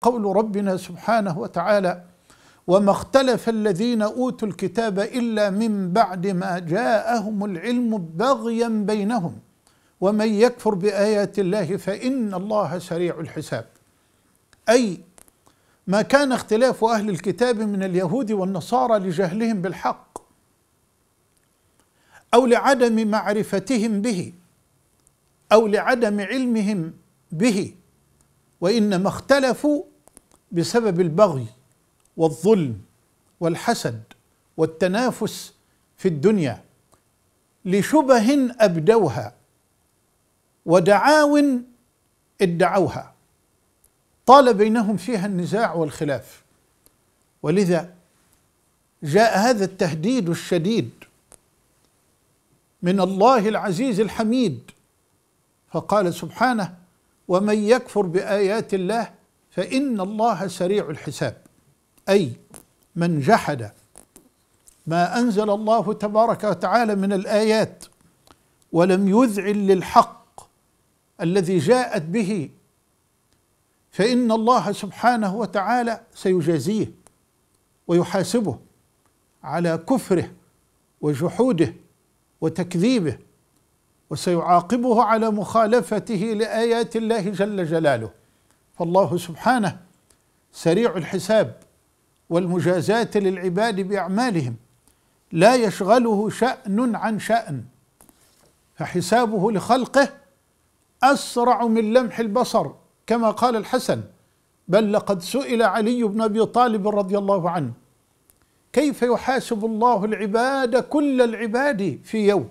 قول ربنا سبحانه وتعالى وما اختلف الذين أوتوا الكتاب إلا من بعد ما جاءهم العلم بغيا بينهم ومن يكفر بآيات الله فإن الله سريع الحساب. أي ما كان اختلاف أهل الكتاب من اليهود والنصارى لجهلهم بالحق أو لعدم معرفتهم به أو لعدم علمهم به. وإنما اختلفوا بسبب البغي والظلم والحسد والتنافس في الدنيا لشبه أبدوها ودعاو ادعوها. طال بينهم فيها النزاع والخلاف. ولذا جاء هذا التهديد الشديد من الله العزيز الحميد. فقال سبحانه ومن يكفر بآيات الله فإن الله سريع الحساب. أي من جحد ما أنزل الله تبارك وتعالى من الآيات ولم يذعن للحق الذي جاءت به فإن الله سبحانه وتعالى سيجازيه ويحاسبه على كفره وجحوده وتكذيبه وسيعاقبه على مخالفته لآيات الله جل جلاله. فالله سبحانه سريع الحساب والمجازاه للعباد بأعمالهم. لا يشغله شأن عن شأن. فحسابه لخلقه أسرع من لمح البصر كما قال الحسن بل لقد سئل علي بن أبي طالب رضي الله عنه كيف يحاسب الله العباد كل العباد في يوم؟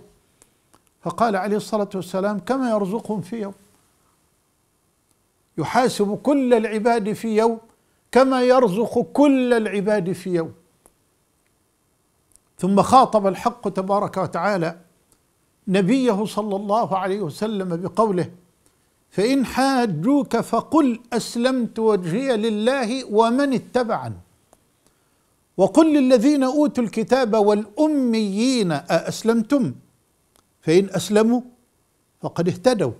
فقال عليه الصلاة والسلام كما يرزقهم في يوم. يحاسب كل العباد في يوم كما يرزق كل العباد في يوم. ثم خاطب الحق تبارك وتعالى نبيه صلى الله عليه وسلم بقوله فإن حاجوك فقل أسلمت وجهي لله ومن اتبعني. وقل للذين أوتوا الكتاب والأميين أأسلمتم؟ فإن أسلموا فقد اهتدوا.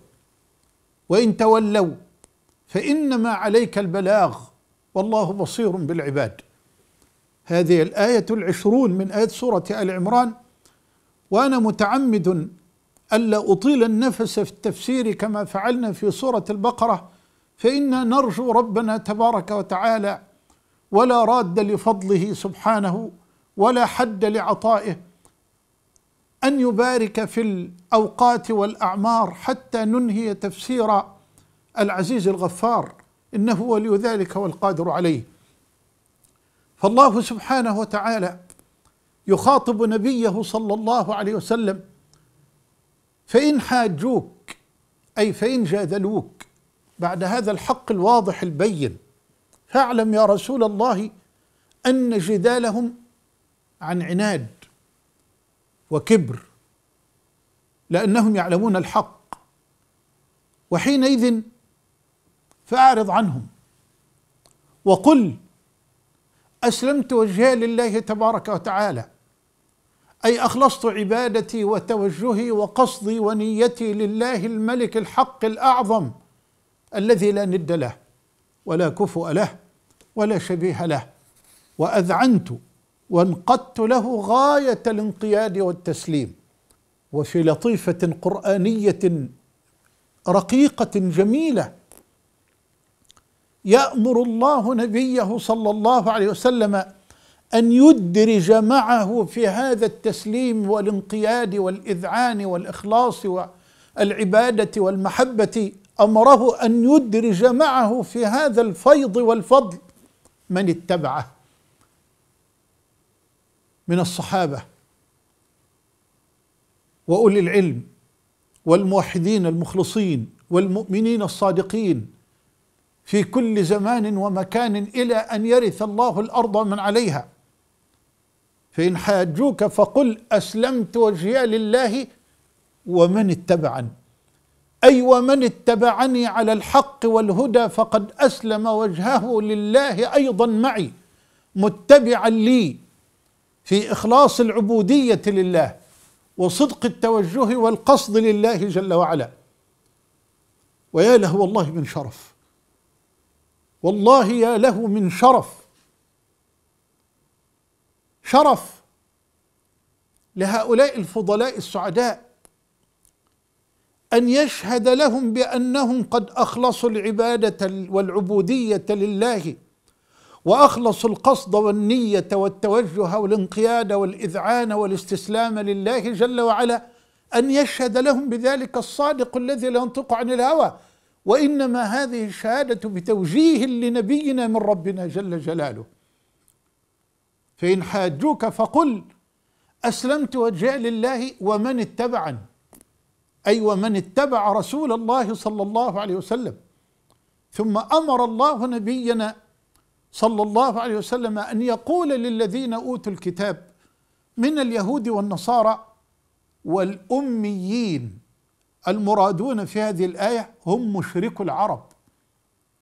وإن تولوا فإنما عليك البلاغ والله بصير بالعباد. هذه الآية العشرون من آية سورة آل عمران. وأنا متعمد ألا أطيل النفس في التفسير كما فعلنا في سورة البقرة. فإنا نرجو ربنا تبارك وتعالى ولا راد لفضله سبحانه ولا حد لعطائه أن يبارك في الأوقات والأعمار حتى ننهي تفسير العزيز الغفار إنه ولي ذلك والقادر عليه. فالله سبحانه وتعالى يخاطب نبيه صلى الله عليه وسلم فإن حاجوك أي فإن جادلوك بعد هذا الحق الواضح البين فاعلم يا رسول الله أن جدالهم عن عناد. وكبر لأنهم يعلمون الحق. وحينئذ فأعرض عنهم وقل أسلمت وجهي لله تبارك وتعالى أي أخلصت عبادتي وتوجهي وقصدي ونيتي لله الملك الحق الأعظم الذي لا ند له ولا كفؤ له ولا شبيه له وأذعنت وانقدت له غاية الانقياد والتسليم وفي لطيفة قرآنية رقيقة جميلة يأمر الله نبيه صلى الله عليه وسلم أن يدرج معه في هذا التسليم والانقياد والإذعان والإخلاص والعبادة والمحبة أمره أن يدرج معه في هذا الفيض والفضل من اتبعه. من الصحابة. وأولي العلم والموحدين المخلصين والمؤمنين الصادقين في كل زمان ومكان إلى أن يرث الله الأرض من عليها. فإن حاجوك فقل أسلمت وجهي لله ومن اتبعني. أي ومن اتبعني على الحق والهدى فقد أسلم وجهه لله أيضا معي. متبعا لي في إخلاص العبودية لله وصدق التوجه والقصد لله جل وعلا. ويا له والله من شرف. والله يا له من شرف. شرف لهؤلاء الفضلاء السعداء أن يشهد لهم بأنهم قد أخلصوا العبادة والعبودية لله واخلصوا القصد والنية والتوجه والانقياد والإذعان والاستسلام لله جل وعلا أن يشهد لهم بذلك الصادق الذي لا ينطق عن الهوى. وإنما هذه الشهادة بتوجيه لنبينا من ربنا جل جلاله. فإن حاجوك فقل أسلمت وجهي لله ومن اتبعني. أي ومن اتبع رسول الله صلى الله عليه وسلم. ثم أمر الله نبينا صلى الله عليه وسلم أن يقول للذين أوتوا الكتاب من اليهود والنصارى والأميين المرادون في هذه الآية هم مشركو العرب.